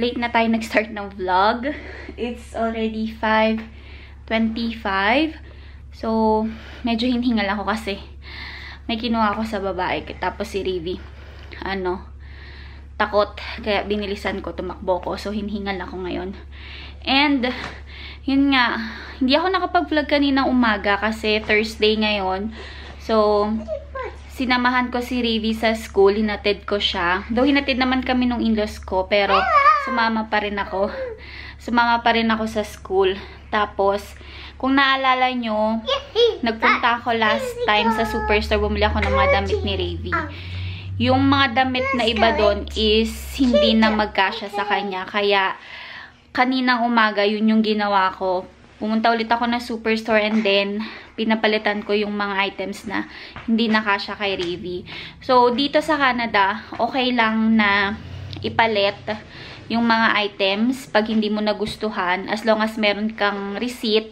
late na tayo nag-start ng vlog. It's already 5.25. So, medyo hinhingal ako kasi may kinuha ako sa babae. Tapos si Rivi, ano, takot. Kaya binilisan ko, tumakbo ko. So, hinhingal ako ngayon. And, yun nga, hindi ako nakapag-vlog kaninang umaga kasi Thursday ngayon. So, sinamahan ko si Rivi sa school, hinatid ko siya. Though hinatid naman kami nung in-laws ko, pero sumama pa rin ako. Sumama pa rin ako sa school. Tapos, kung naalala nyo, nagpunta ako last time sa Superstore, bumili ako ng mga damit ni Rivi. Yung mga damit na iba doon is hindi na magkasya sa kanya. Kaya, kaninang umaga, yun yung ginawa ko pumunta ulit ako na superstore and then pinapalitan ko yung mga items na hindi nakasya kay Rivi. So, dito sa Canada, okay lang na ipalit yung mga items pag hindi mo nagustuhan as long as meron kang receipt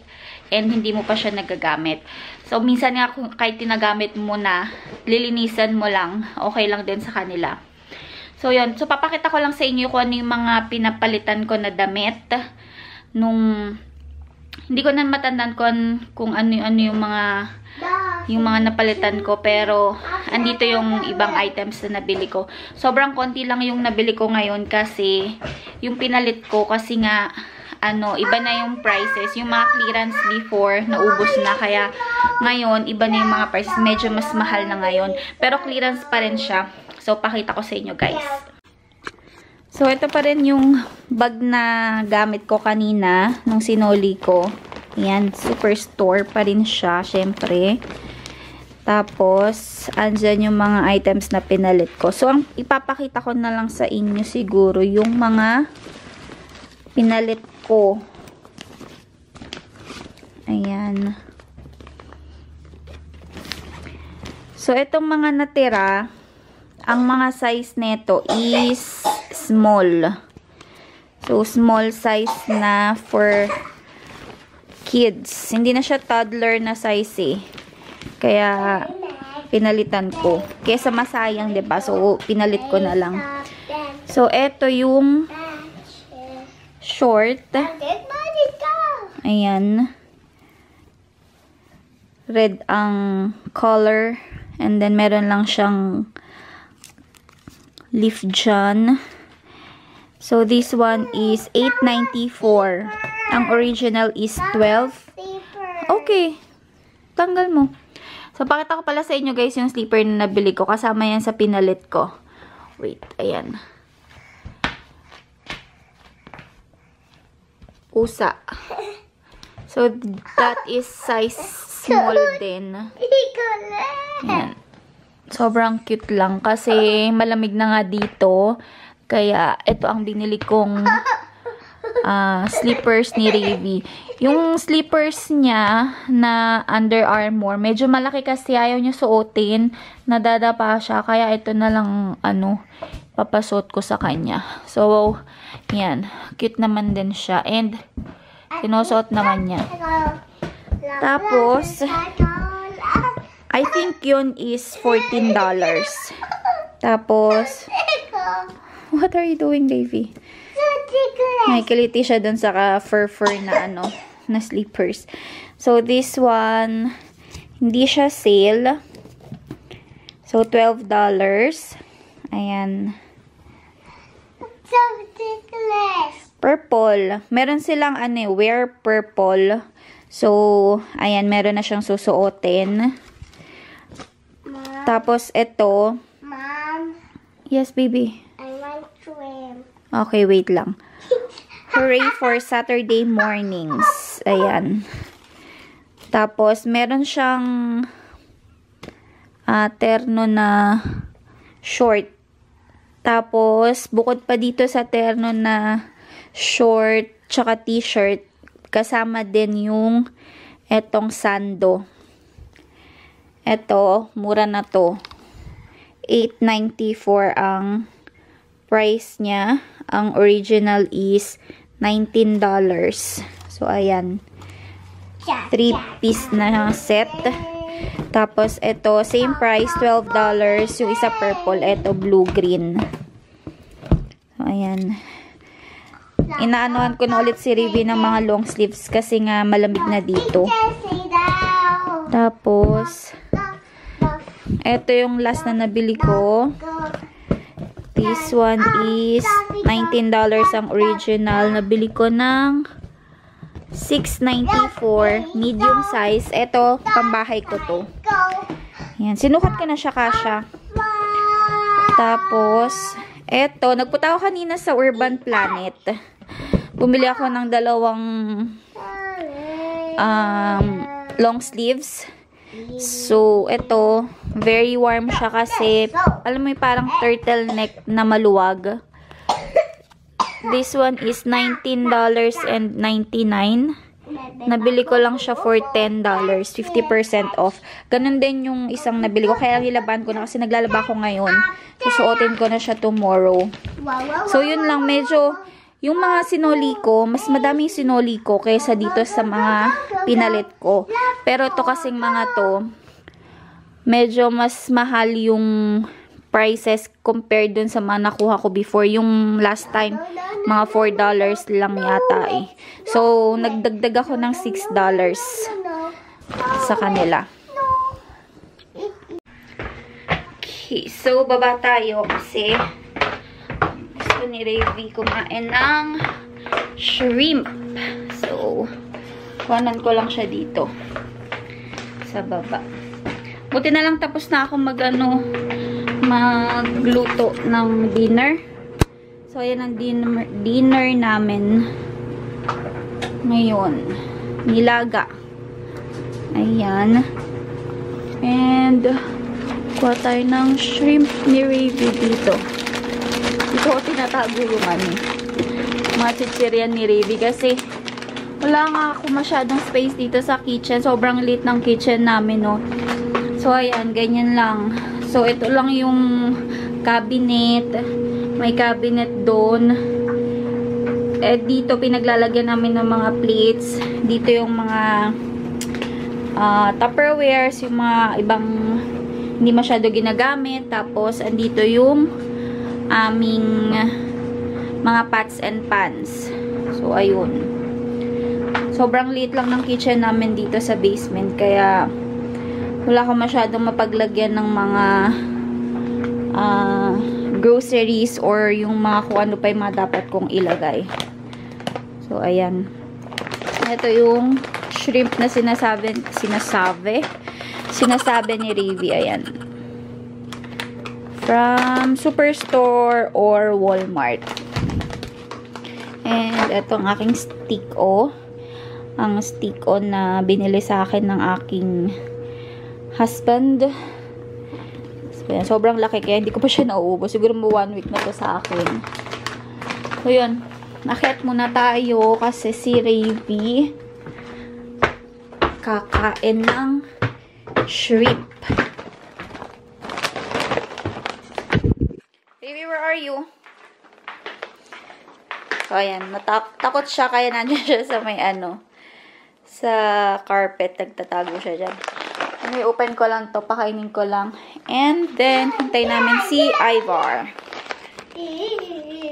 and hindi mo pa siya nagagamit. So, minsan nga kahit tinagamit mo na, lilinisan mo lang, okay lang din sa kanila. So, yun. So, papakita ko lang sa inyo kung ano yung mga pinapalitan ko na damit nung hindi ko na matandaan kung, kung ano, ano yung mga yung mga napalitan ko pero andito yung ibang items na nabili ko. Sobrang konti lang yung nabili ko ngayon kasi yung pinalit ko kasi nga ano, iba na yung prices. Yung mga clearance before, naubos na. Kaya, ngayon, iba na yung mga prices. Medyo mas mahal na ngayon. Pero clearance pa rin siya. So, pakita ko sa inyo, guys. So, ito pa rin yung bag na gamit ko kanina nung sinoli ko. Yan, superstore pa rin siya, syempre. Tapos, andyan yung mga items na pinalit ko. So, ang ipapakita ko na lang sa inyo siguro yung mga pinalit ko. Ayan. So, itong mga natira, ang mga size neto is small. So, small size na for kids. Hindi na siya toddler na size eh. Kaya, pinalitan ko. Kesa masayang, ba diba? So, pinalit ko na lang. So, eto yung short. Ayan. Red ang color. And then, meron lang siyang leaf dyan. So, this one is 8.94. Ang original is 12. Okay. Tanggal mo. So, pakita ko pala sa inyo guys yung slipper na nabili ko. Kasama yan sa pinalit ko. Wait, ayan. Usa. So, that is size small din. Ayan. Sobrang cute lang kasi malamig na nga dito. Kaya ito ang binili kong uh, slippers ni Ravi. Yung slippers niya na Under Armour, medyo malaki kasi ayaw niya suotin. Nadadapa siya. Kaya ito na lang ano, papasot ko sa kanya. So, yan. Cute naman din siya. And, sinusuot naman niya. Tapos, I think yun is $14. Tapos, what are you doing, Davy? May kiliti siya dun sa fur-fur na ano, na slippers. So, this one, hindi siya sale. So, $12. Ayan. Purple. Meron silang ano, wear purple. So, ayan, meron na siyang susuotin. Tapos, ito. Mom, Yes, baby. I want swim. Okay, wait lang. Hooray for Saturday mornings. Ayan. Tapos, meron siyang uh, terno na short. Tapos, bukod pa dito sa terno na short tsaka t-shirt, kasama din yung etong sando. Ito, mura na to. 8.94 ang price niya. Ang original is $19. So, ayan. 3 piece na set. Tapos, ito, same price, $12. Yung isa purple, ito blue-green. So, ayan. inaanohan ko na ulit si Rivi ng mga long sleeves kasi nga malamig na dito. Tapos, eto yung last na nabili ko. This one is $19 ang original. Nabili ko ng $6.94 medium size. Eto, pambahay ko to. Yan, sinukat ko na siya kasha. Tapos, eto, nagpunta ako kanina sa Urban Planet. Bumili ako ng dalawang um, long sleeves. So, ito, very warm siya kasi, alam mo yung parang turtleneck na maluwag. This one is $19.99. Nabili ko lang siya for $10. 50% off. Ganun din yung isang nabili ko. Kaya nilaban ko na kasi naglalaba ko ngayon. Susuotin ko na siya tomorrow. So, yun lang. Medyo, yung mga sinoli ko, mas madaming sinoli ko kaysa dito sa mga pinalit ko. Pero ito kasing mga to, medyo mas mahal yung prices compared dun sa mga nakuha ko before. Yung last time, mga $4 lang yata eh. So, nagdagdag ako ng $6 sa kanila. Okay, so baba tayo kasi gusto ni Ravi kumain ng shrimp. So, kuhanan ko lang siya dito sa baba. Buti na lang tapos na ako mag ano, magluto ng dinner. So, ayan ang dinner, dinner namin ngayon. Nilaga. Ayan. And, kuha tayo ng shrimp ni Ravi dito. Dito ko tinatago ano, mga chichiryan ni Ravi kasi wala nga ako masyadong space dito sa kitchen. Sobrang lit ng kitchen namin, no. So, ayan, ganyan lang. So, ito lang yung cabinet. May cabinet doon. Eh, dito, pinaglalagyan namin ng mga plates. Dito yung mga uh, Tupperwares, yung mga ibang hindi masyado ginagamit. Tapos, andito yung aming mga pots and pans. So, ayun. Sobrang liit lang ng kitchen namin dito sa basement. Kaya, wala akong masyadong mapaglagyan ng mga uh, groceries or yung mga kung ano pa yung mga dapat kong ilagay. So, ayan. Ito yung shrimp na sinasabi, sinasabi, sinasabi ni Ravi. Ayan. From Superstore or Walmart. And, ito ang aking stick o. Ang stick o na binili sa akin ng aking husband. So, yan, sobrang laki kaya hindi ko pa siya nauubos. Siguro mo one week na to sa akin. So, yun. Nakit muna tayo kasi si Ravi kakain ng shrimp. Ravi, where are you? So, ayan. Natak takot siya kaya nandiyan siya sa may ano sa carpet. Nagtatago siya dyan. May open ko lang to. Pakainin ko lang. And then, hintay namin si Ivar.